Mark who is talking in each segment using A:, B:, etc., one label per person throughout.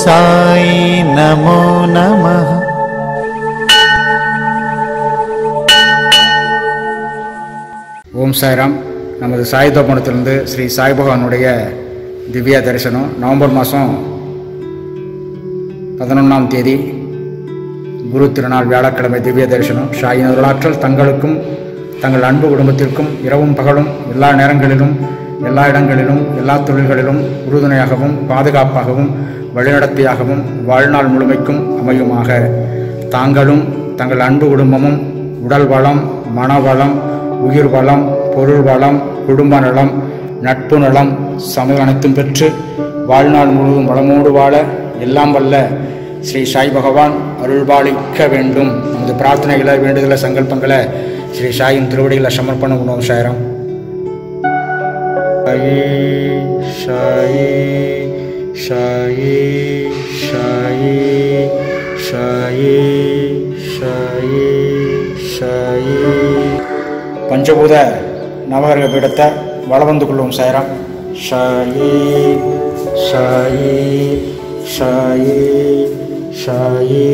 A: சாய் நமோ நம
B: ஓம் சாய்ராம். நமது சாய் தோப்பணத்திலிருந்து ஸ்ரீ சாய் பகவானுடைய திவ்யா தரிசனம் நவம்பர் மாதம் பதினொன்றாம் தேதி குரு திருநாள் வியாழக்கிழமை திவ்ய தரிசனம். ஷாயின் அருளாற்றல் தங்களுக்கும் தங்கள் அன்பு குடும்பத்திற்கும் இரவும் பகலும் எல்லா நேரங்களிலும் எல்லா இடங்களிலும் எல்லா தொழில்களிலும் உறுதுணையாகவும் பாதுகாப்பாகவும் வழிநடத்தியாகவும் வாழ்நாள் முழுமைக்கும் அமையுமாக. தாங்களும் தங்கள் அன்பு குடும்பமும் உடல் வளம் மனவளம் உயிர் வளம் பொருள் வளம் குடும்ப நலம் நட்பு நலம் சமயம் அனைத்தும் பெற்று வாழ்நாள் முழுவதும் வளமோடு வாழ எல்லாம் வல்ல ஸ்ரீ சாய் பகவான் அருள்பாலிக்க வேண்டும். நமது பிரார்த்தனைகளை வேண்டுதல சங்கல்பங்களை ஸ்ரீ சாயின் திருவடிகளை சமர்ப்பணம் பண்ணுவோம் சாயிரம். சாயி. ஷாயி ஷாயி ஷாயி ஷாயி ஷாயி பஞ்சபூத நவகரக பீடத்தை வள வந்து கொள்வோம் சாயிரம் ஷாயி ஷாயி ஷாயி ஷாயி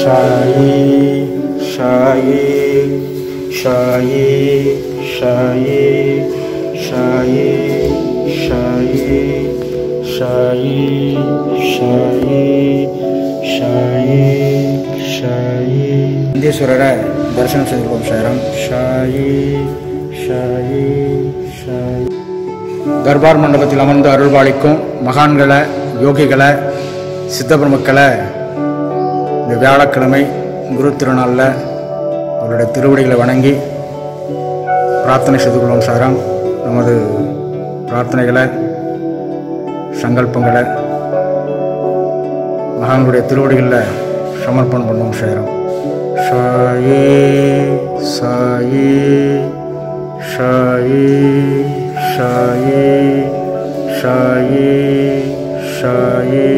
B: ஷாயி ஷாயி ஷாயி ஷாயி ஷாயி ஷாயி ஷாயி ஷாயி ஷாயி ஷாயி இந்தீஸ்வரரை தரிசனம் செய்திருக்கோம் சாரம் ஷாயி ஷாயி ஷாயி தர்பார் மண்டபத்தில் அமர்ந்து அருள்பாலிக்கும் மகான்களை யோகிகளை சித்தபிரமக்களை இந்த வியாழக்கிழமை குரு திருநாளில் அவருடைய திருவடிகளை வணங்கி பிரார்த்தனை செய்து கொள்வோம் சாரம் நமது பிரார்த்தனைகளை சங்கல்பங்களை மகான்களுடைய திருவடிகளில் சமர்ப்பணம் பண்ணுவோம் சாரம் ஷாயே சாயே ஷாயே ஷாயே ஷாயே ஷாயே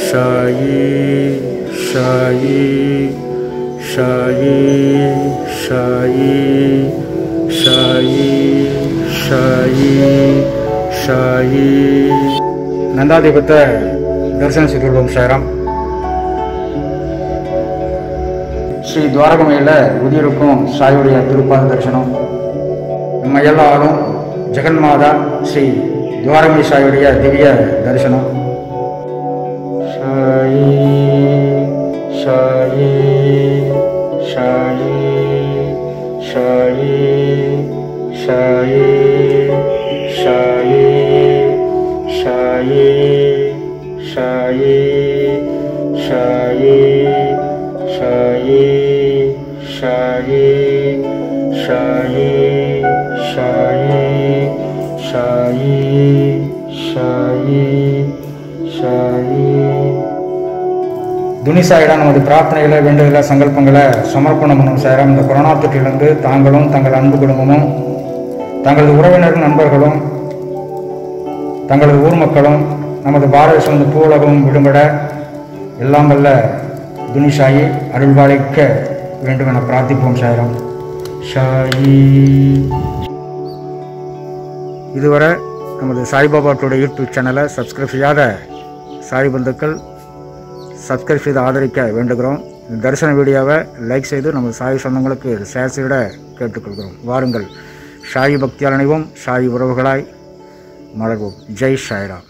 B: ஷாயே ஷாயே ஷாயே ஷாயே ஷாயே ஷாயே சாயி நந்தாதிபத்தை தரிசனம் செய்துள்ளோம் சாராம் ஸ்ரீ துவாரகமையில் உதியிருக்கும் சாயுடைய திருப்பாத தரிசனம். நம்ம எல்லாரும் ஜெகன்மாதா ஸ்ரீ துவாரகை சாயுடைய திவ்ய தரிசனம். சாயி சாயி சாயி சாயி சாயி ஷாயி ஷாயி ஷாயி ஷாயி ஷாயி ஷாயி ஷாயி ஷாயி ஷாயி ஷாயி ஷாயி துணிசாயிடம் நமது பிரார்த்தனைகளை வேண்டுதல சங்கல்பங்களை சமர்ப்பணம் பண்ணும் சாரம் இந்த கொரோனா தொற்றிலிருந்து தாங்களும் தங்கள் அன்பு குடும்பமும் தங்களது உறவினர்கள் நண்பர்களும் தங்களது ஊர் மக்களும் நமது பாரத சொந்த பூலகமும் விடுபட எல்லாம் வல்ல துணிசாயி அருள்வாளிக்க வேண்டும் என பிரார்த்திப்போம் சாயிரம். ஷாயி இதுவரை நமது சாய்பாபா டுடே யூடியூப் சேனலை சப்ஸ்கிரைப் செய்யாத சாய் பந்துக்கள் சப்ஸ்கிரைப் செய்து ஆதரிக்க வேண்டுகிறோம். தரிசன வீடியோவை லைக் செய்து நமது சாய் சொந்தங்களுக்கு ஷேர் செய்திட கேட்டுக்கொள்கிறோம். வாருங்கள். ஷாயி பக்தியால் அனைவும் ஷாயி உறவுகளாய். మడగు జై సాయిరామ్